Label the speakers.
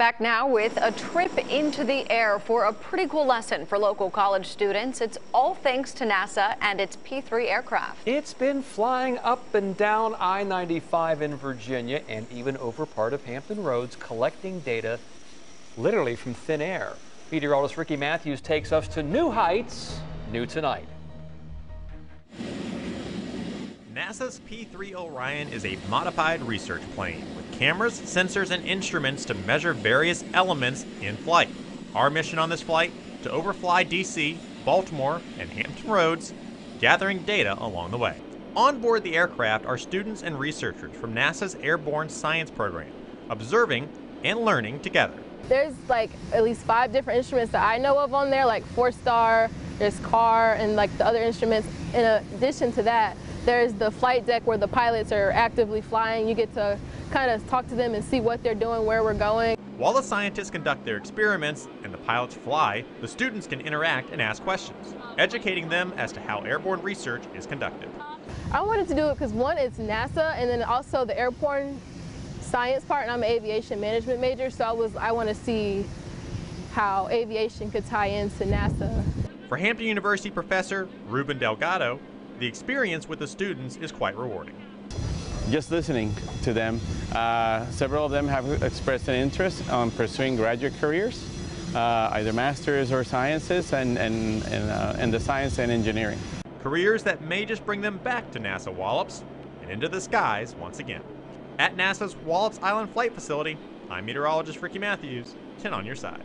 Speaker 1: Back now with a trip into the air for a pretty cool lesson for local college students. It's all thanks to NASA and its P-3 aircraft.
Speaker 2: It's been flying up and down I-95 in Virginia and even over part of Hampton Roads collecting data literally from thin air. Meteorologist Ricky Matthews takes us to new heights, new tonight.
Speaker 3: NASA's P-3 Orion is a modified research plane with cameras, sensors, and instruments to measure various elements in flight. Our mission on this flight, to overfly DC, Baltimore, and Hampton Roads, gathering data along the way. On board the aircraft are students and researchers from NASA's Airborne Science Program, observing and learning together.
Speaker 4: There's like at least five different instruments that I know of on there, like 4STAR, there's CAR, and like the other instruments. In addition to that, there's the flight deck where the pilots are actively flying. You get to kind of talk to them and see what they're doing, where we're going.
Speaker 3: While the scientists conduct their experiments and the pilots fly, the students can interact and ask questions, educating them as to how airborne research is conducted.
Speaker 4: I wanted to do it because one, it's NASA, and then also the airborne science part, and I'm an aviation management major, so I was I want to see how aviation could tie into NASA.
Speaker 3: For Hampton University professor Ruben Delgado, the experience with the students is quite rewarding.
Speaker 5: Just listening to them, uh, several of them have expressed an interest on pursuing graduate careers, uh, either masters or sciences, and, and, and, uh, and the science and engineering.
Speaker 3: Careers that may just bring them back to NASA Wallops and into the skies once again. At NASA's Wallops Island Flight Facility, I'm meteorologist Ricky Matthews, 10 on your side.